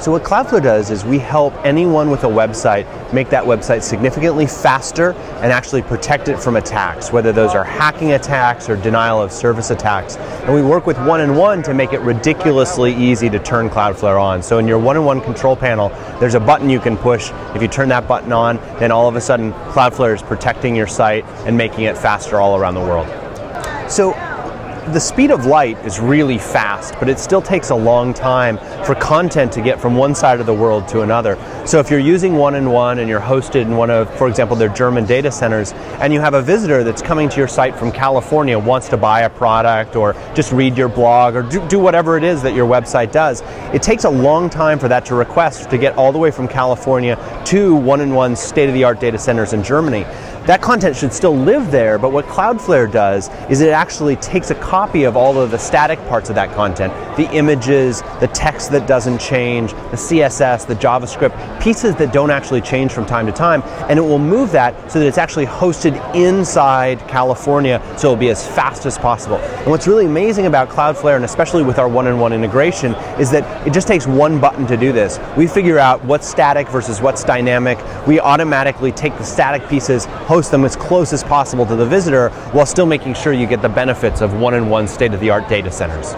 So what Cloudflare does is we help anyone with a website make that website significantly faster and actually protect it from attacks, whether those are hacking attacks or denial of service attacks. And we work with 1&1 to make it ridiculously easy to turn Cloudflare on. So in your 1&1 control panel, there's a button you can push. If you turn that button on, then all of a sudden Cloudflare is protecting your site and making it faster all around the world. So the speed of light is really fast, but it still takes a long time for content to get from one side of the world to another. So if you're using 1&1 and you're hosted in one of, for example, their German data centers, and you have a visitor that's coming to your site from California, wants to buy a product or just read your blog or do, do whatever it is that your website does, it takes a long time for that to request to get all the way from California to 1&1 state-of-the-art data centers in Germany that content should still live there, but what Cloudflare does is it actually takes a copy of all of the static parts of that content, the images, the text that doesn't change, the CSS, the JavaScript, pieces that don't actually change from time to time, and it will move that so that it's actually hosted inside California so it'll be as fast as possible. And what's really amazing about Cloudflare, and especially with our 1&1 integration, is that it just takes one button to do this. We figure out what's static versus what's dynamic. We automatically take the static pieces, host them as close as possible to the visitor while still making sure you get the benefits of 1&1 state-of-the-art data centers.